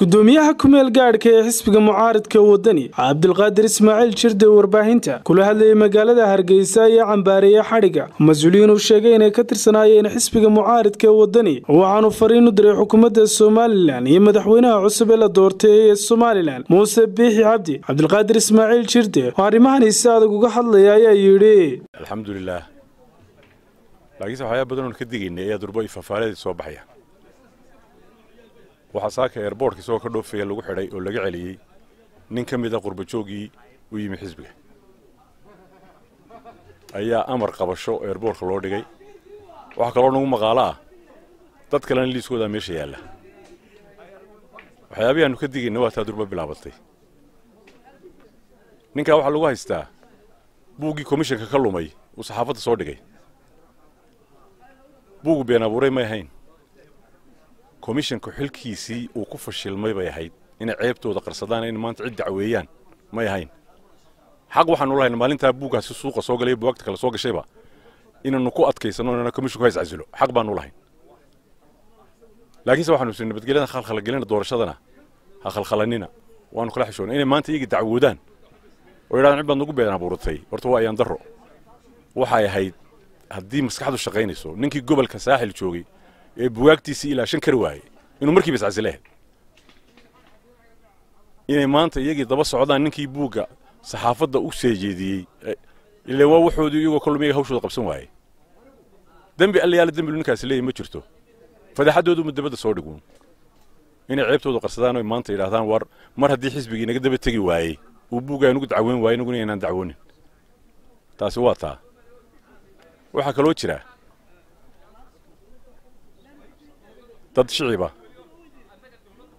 gudoomiyaha kumeel gaadhka ee xisbiga mucaaridka wadani cabdilqaadir ismaaciil jirde warbaahinta kula hadlayay magaalada hargeysa ayaa cambaareeyey xadhigga mas'uuliyiin uu sheegay inay ka tirsanaayeen xisbiga mucaaridka ee wadani waxaanu fariin u diray xukuumadda somalilan iyo madaxweynaha cusub ee la doortay ee somalilan muuse biixi cabdi. Cabdilqaadir ismaaciil jirde oo arrimahani si adag uga hadlaya ayaa yidhi alxamdulilaah laakiinse waxyaaba badan ka digaynay ayaa durbo ifafaaladii soo baxaya waxaa saaka eerboortka isagoo ka dhoofaya lagu xidhay oo laga celiyey nin ka mida qurbajoogii u yimi xisbiga. Ayaa amar qabasho eerboortka loo dhigay. Waxaa kaloo nagu maqaalo ah dad kalena liiskoodaa meesha yaalla. Waxyaabihii aanu ka digayna waa taa durbo bilaabatay. Ninkaa waxaa lagu haystaa? Buuggii komishanka ka lumay uu saxaafadda soo dhigay. Buugu been abuuray may ahayn komishanku xilkiisii uu ku fashilmay bay ahayd. Inay ceebtooda qarsadaan in maanta cid dacweeyaan may ahayn. Xaq waxaanu lahayn maalintaa buuggaasi suuqa soo galay buugagta kale soo gashayba inaanu ku adkaysano inana komishanku hays casilo xaq baanu lahayn. Laakiinse waxaanu sii nabadgelyada khalkhalagelina doorashadana ha khalkhalanina. Waanu kala xishoona inay maanta iyagii dacwoodaan. Oo yidhahdaan cid baad nagu been abuuratay horta waa ayaan darro. Waxay ahayd haddii maskaxdu shaqaynayso ninkii gobolka saaxil joogay ee bugaagtiisii ilaashan kari waayey. Inuu markiiba iscasilehe inay maanta iyagii daba socdaan ninkii buugga saxaafadda u seejeediyey ile waa waxoodii iyagoo kollumiyaga hawshooda qabsan waayey. Dembi allayaala dembilu ninkaasi leeyahy ma jirto. Fadeexaddoodu mudabadda soo dhiguun inay ceebtooda qarsadaan oy maanta yidhahdaan war mar haddii xisbigii naga daba tegi waayey uu buuggaa inugu dacweyn waayey inaguna inaan dacwoonin taasi waa taa. Waxaa kaloo jira dad shiciba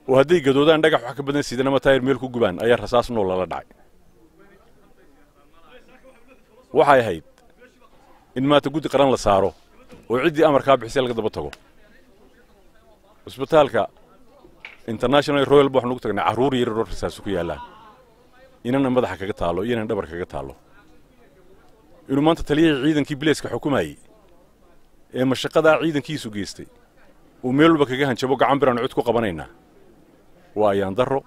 oo hadday gadoodaan dhagax wax ka badan sidan ama taayir meel ku gubaan ayaa rasaas nool lala dhacay. Waxay ahayd in maanta guddi qaran la saaro oo ciddii amarkaa bixisay laga daba tago. Cusbitaalka international royal ba waxaan ugu tagnay carruur yararoo rasaasu ku yaallaan. Inana madaxa kaga taallo iyo inan dhabar kaga taallo inuu maanta taliyahii ciidankii bileeska xukumayey ee mashaqadaa ciidankiisu geystay uu meel walba kaga hanjabo gacan biraanu cid ku qabanaynaa. Waa ayaan darro.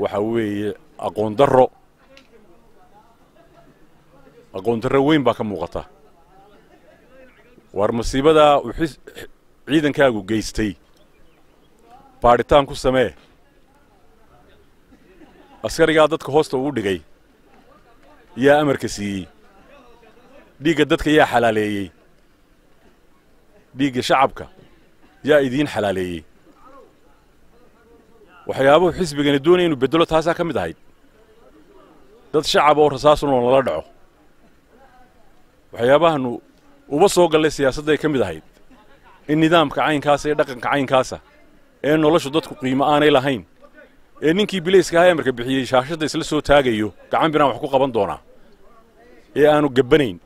Waxa weeye aqoon darro. Aqoon darro weyn baa ka muuqata. Waar masiibadaa uu ciidankaagu geystay. Baadhitaan ku samee. Askarigaa dadka hoosta uu dhigay. Yaa amarka siiyey. Dhiigga dadka yaa xalaaleeyey. Dhiigga shacabka yaa idiin xalaaleeyey. Waxyaabuhu xisbigani doonaya inu beddelo taasaa ka mid ahayd. Dad shacab oo rasaasunoo nala dhaco. Waxyaabahaanu uba soo gallay siyaasadday ka mid ahayd. In nidaamka caynkaasa iyo dhaqanka caynkaasa ee noloshu dadku qiimo aanay lahayn. Ee ninkii bilayska ahaa amarka bixiyey shaashadda isla soo taagayo gacan biraan wax ku qaban doonaa. Ee aanu gabbanayn.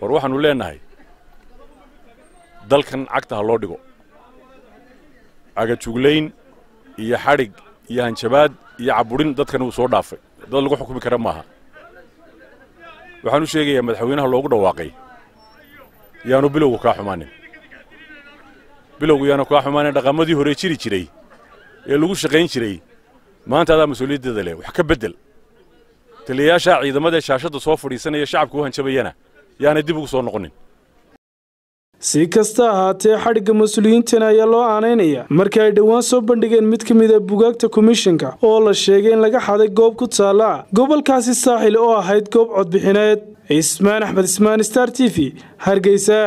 War waxaannu leennahay dalkan cagta ha loo dhigo. Cagajuglayn iyo xadhig iyo hanjabaad iyo cabudhin dadkan wuu soo dhaafay. Dad lagu xukumi kara maaha. Waxaan u sheegayaa madaxweynaha loogu dhawaaqay. Yaanu bilowgu kaa xumaanin. Bilowgu yaanu kaa xumaanin dhaqamadii hore jiri jiray ee lagu shaqayn jiray maanta adaa mas'uuliyaddeeda leh. Wax ka beddel. Taliyayaashaa ciidamadaee shaashadda soo fadhiisanaya shacabka u hanjabayana yaanay dib ugu soo noqonin si kasta ahaatee xadhigga mas'uuliyiintan ayaa loo aanaynaya markii ay dhowaan soo bandhigeen mid ka mid a bugaagta komishanka oo la sheegay in laga xaday goob ku taalla gobolkaasi saaxil oo ahayd goob codbixineed cismaan axmed ismaan star t v hargeysa